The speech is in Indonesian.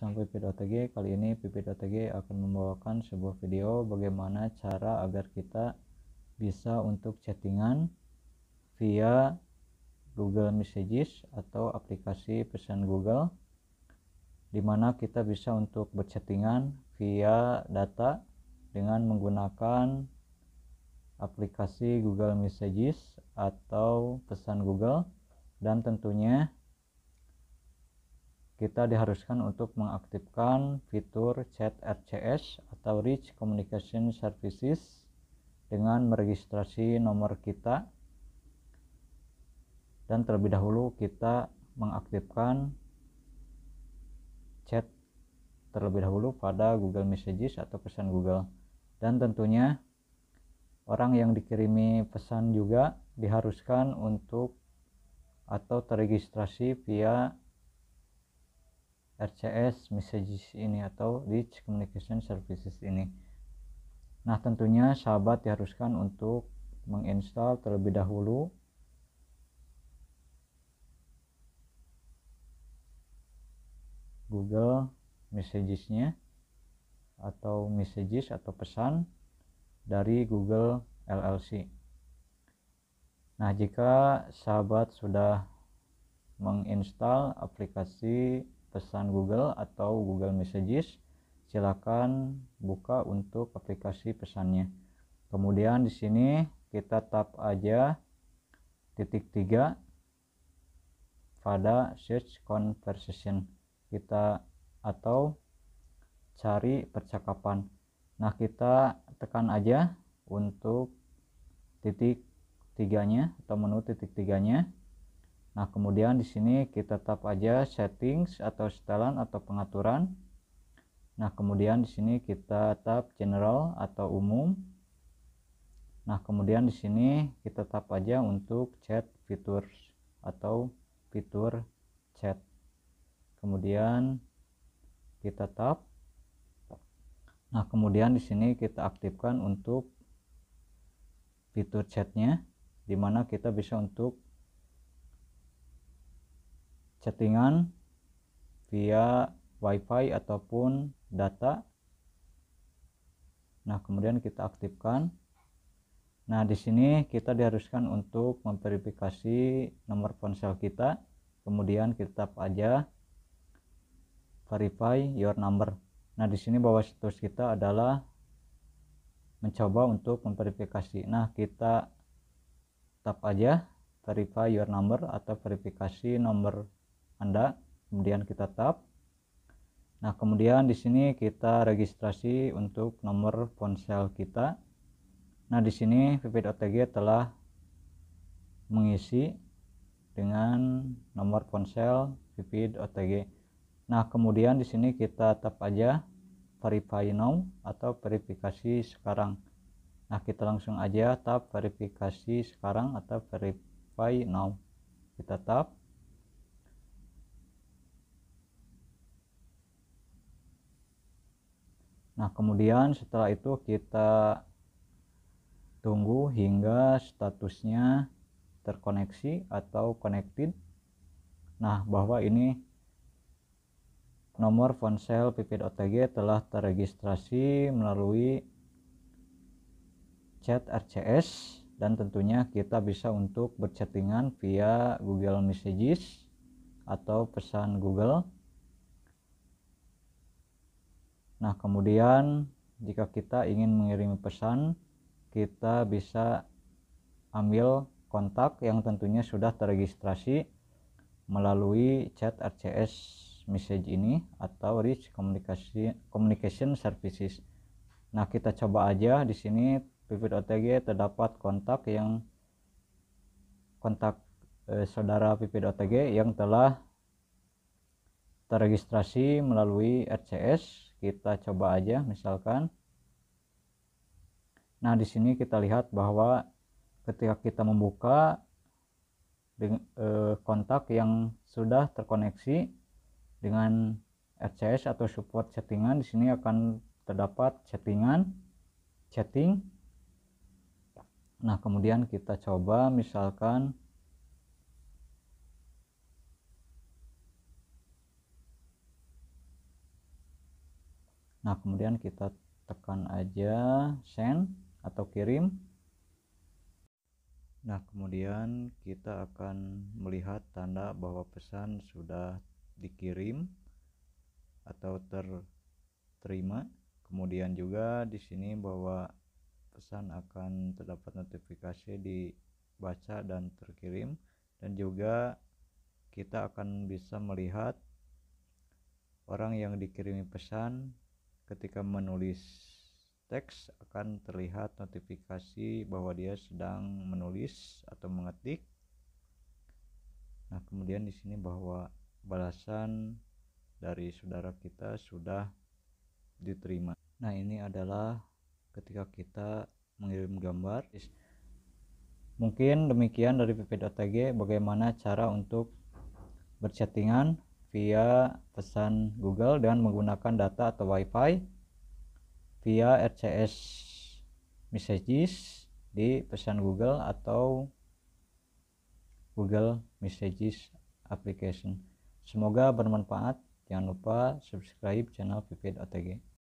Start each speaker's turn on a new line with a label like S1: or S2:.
S1: bersama Pipit.otg. Kali ini Pipit.otg akan membawakan sebuah video bagaimana cara agar kita bisa untuk chattingan via Google Messages atau aplikasi pesan Google di mana kita bisa untuk berchattingan via data dengan menggunakan aplikasi Google Messages atau pesan Google dan tentunya kita diharuskan untuk mengaktifkan fitur chat RCS atau Rich Communication Services dengan meregistrasi nomor kita. Dan terlebih dahulu kita mengaktifkan chat terlebih dahulu pada Google Messages atau pesan Google. Dan tentunya orang yang dikirimi pesan juga diharuskan untuk atau terregistrasi via RCS messages ini atau Rich Communication Services ini. Nah, tentunya sahabat diharuskan untuk menginstal terlebih dahulu Google Messages-nya atau messages atau pesan dari Google LLC. Nah, jika sahabat sudah menginstal aplikasi pesan Google atau Google Messages, silakan buka untuk aplikasi pesannya. Kemudian di sini kita tap aja titik tiga pada search conversation kita atau cari percakapan. Nah, kita tekan aja untuk titik tiganya atau menu titik tiganya Nah, kemudian di sini kita tap aja settings atau setelan atau pengaturan. Nah, kemudian di sini kita tap general atau umum. Nah, kemudian di sini kita tap aja untuk chat fitur atau fitur chat. Kemudian kita tap. Nah, kemudian di sini kita aktifkan untuk fitur chatnya, di mana kita bisa untuk chattingan via wifi ataupun data. Nah kemudian kita aktifkan. Nah di sini kita diharuskan untuk memverifikasi nomor ponsel kita. Kemudian kita tap aja verify your number. Nah di sini bawah situs kita adalah mencoba untuk memverifikasi. Nah kita tap aja verify your number atau verifikasi nomor anda kemudian kita tap Nah, kemudian di sini kita registrasi untuk nomor ponsel kita. Nah, di sini VPD.OTG telah mengisi dengan nomor ponsel VPD.OTG. Nah, kemudian di sini kita tap aja verify now atau verifikasi sekarang. Nah, kita langsung aja tap verifikasi sekarang atau verify now. Kita tap Nah, kemudian setelah itu kita tunggu hingga statusnya terkoneksi atau connected. Nah, bahwa ini nomor ponsel PP.OTG telah terregistrasi melalui chat RCS dan tentunya kita bisa untuk berchattingan via Google Messages atau pesan Google Nah, kemudian jika kita ingin mengirim pesan, kita bisa ambil kontak yang tentunya sudah terregistrasi melalui chat RCS message ini atau Rich Communication Communication Services. Nah, kita coba aja di sini Pipit OTG terdapat kontak yang kontak eh, saudara Pipit OTG yang telah terregistrasi melalui RCS kita coba aja misalkan. Nah di sini kita lihat bahwa ketika kita membuka eh, kontak yang sudah terkoneksi dengan RCS atau support chattingan di sini akan terdapat chattingan chatting. Nah kemudian kita coba misalkan nah kemudian kita tekan aja send atau kirim. Nah kemudian kita akan melihat tanda bahwa pesan sudah dikirim atau terterima. Kemudian juga di sini bahwa pesan akan terdapat notifikasi dibaca dan terkirim. Dan juga kita akan bisa melihat orang yang dikirimi pesan ketika menulis teks akan terlihat notifikasi bahwa dia sedang menulis atau mengetik. Nah, kemudian di sini bahwa balasan dari saudara kita sudah diterima. Nah, ini adalah ketika kita mengirim gambar. Mungkin demikian dari pp.tg bagaimana cara untuk berchattingan via pesan Google dengan menggunakan data atau WiFi via RCS messages di pesan Google atau Google Messages application. Semoga bermanfaat. Jangan lupa subscribe channel pp.atg.